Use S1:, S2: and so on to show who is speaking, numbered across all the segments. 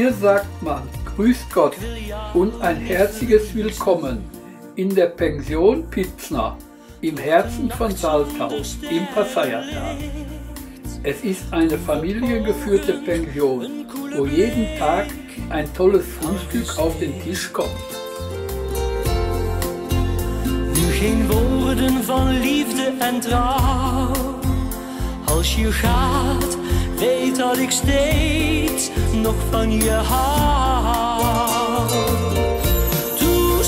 S1: Hier sagt man Grüß Gott und ein herzliches Willkommen in der Pension Pitzner im Herzen von Saltau im Passayertal. Es ist eine familiengeführte Pension, wo jeden Tag ein tolles Frühstück auf den Tisch kommt.
S2: Nu geen woorden van liefde en trouw. Als je gaat, weet dat ik steeds nog van je hou. Doe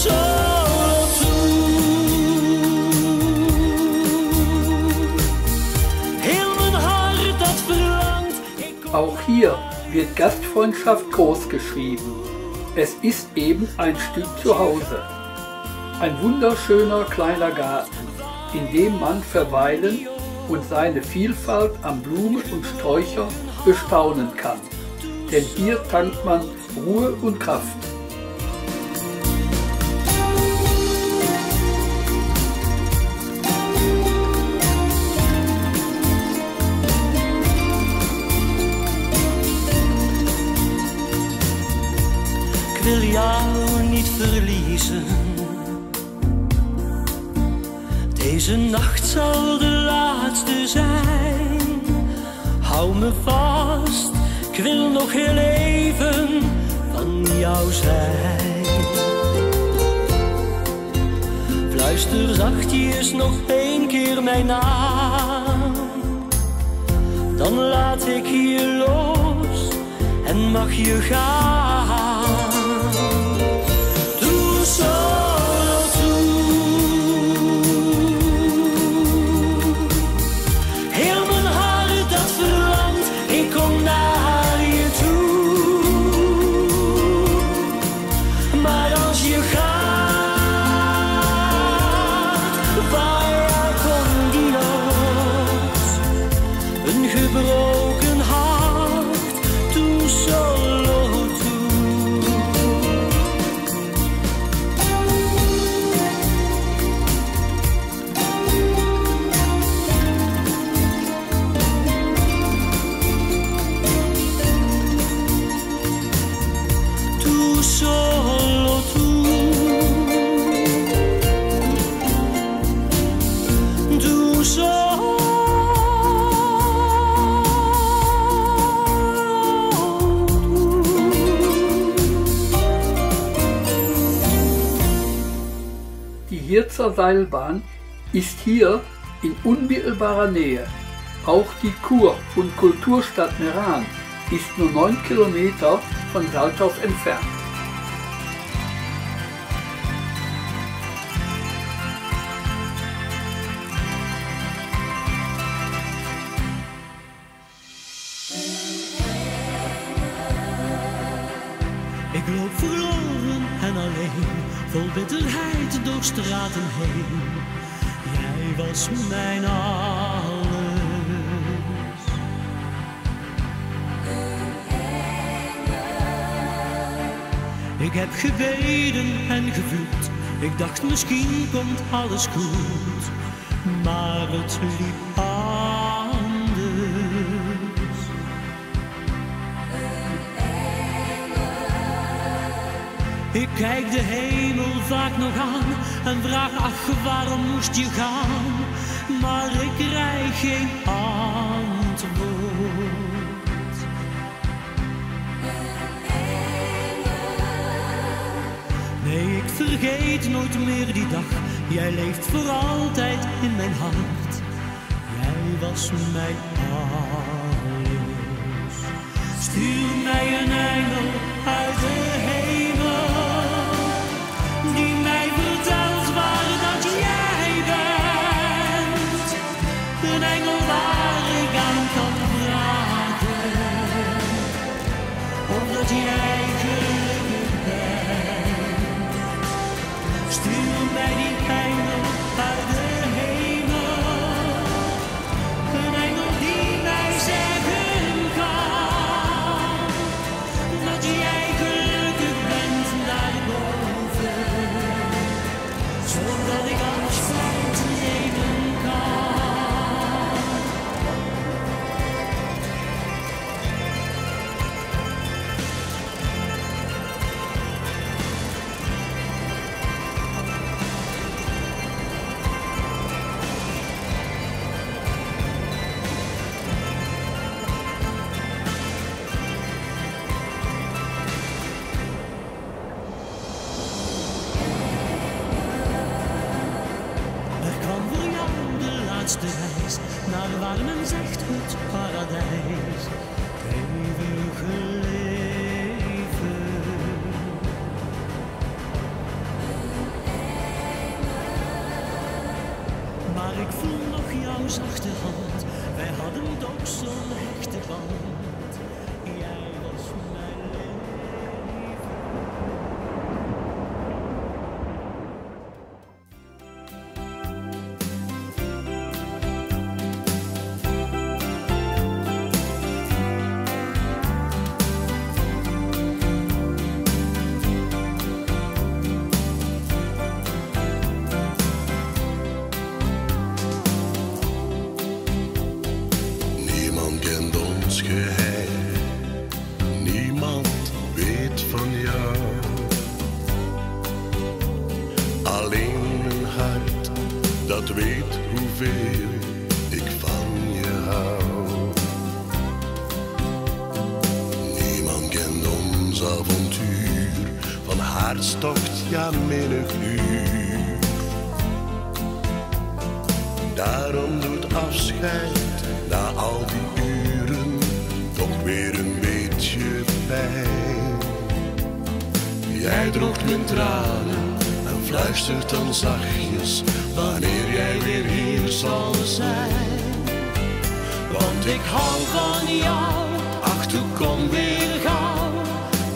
S2: kom
S1: Auch hier wird Gastfreundschaft groß geschrieben. Es ist eben ein Stück zu Hause. Ein wunderschöner kleiner Garten, in dem man verweilen und seine Vielfalt an Blumen und Sträucher bestaunen kann. Denn hier tankt man Ruhe und Kraft.
S2: Ik wil jou niet verliezen. Deze nacht zal de laatste zijn. Hou me vast, ik wil nog heel even van jou zijn. Fluister zachtjes nog één keer mijn naam. Dan laat ik je los en mag je gaan.
S1: Die Hirzer Seilbahn ist hier in unmittelbarer Nähe. Auch die Kur- und Kulturstadt Meran ist nur 9 Kilometer von Saltau entfernt.
S2: Ik loop verloren en alleen, vol bitterheid door straten heen. Jij was mijn alles. Ik heb gebeden en gevloed. Ik dacht misschien komt alles goed, maar het liep anders. Ik kijk de hemel vaak nog aan en vraag ach waarom moest je gaan, maar ik krijg geen antwoord. Nee, ik vergeet nooit meer die dag. Jij leeft voor altijd in mijn hart. Jij was mijn alles. Stuur mij een engel uit Omdat jij gelukkig bent. Stuur mij die engel uit de naar waar men zegt het paradijs. Eeuwige leven. Maar ik voel nog jouw zachte hand. Wij hadden toch zo'n hechte band.
S3: Avontuur, van hartstocht, ja menig uur. Daarom doet afscheid na al die uren toch weer een beetje pijn. Jij droogt mijn tranen en fluistert dan zachtjes wanneer jij weer hier zal zijn.
S2: Want ik hou van jou, ach kom weer.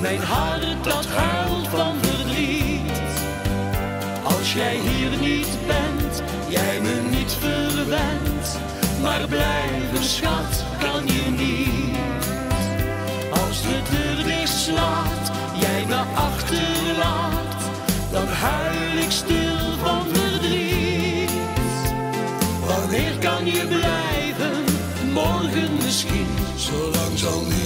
S2: Mijn hart dat huilt van verdriet. Als jij hier niet bent, jij me niet verwendt. Maar blijven schat kan je niet. Als de deur dicht slaat, jij me achterlaat. Dan huil ik stil van verdriet. Wanneer kan je blijven? Morgen misschien.
S3: Zolang zal niemand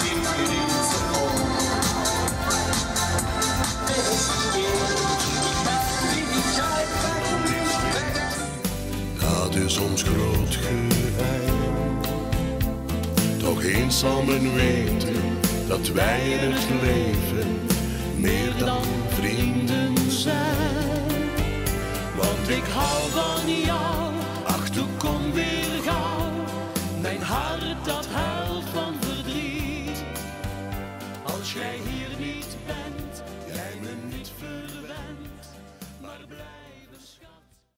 S3: is ons groot geheim. Toch eens zal men weten dat wij in het leven meer dan vrienden zijn.
S2: Want ik hou van jou,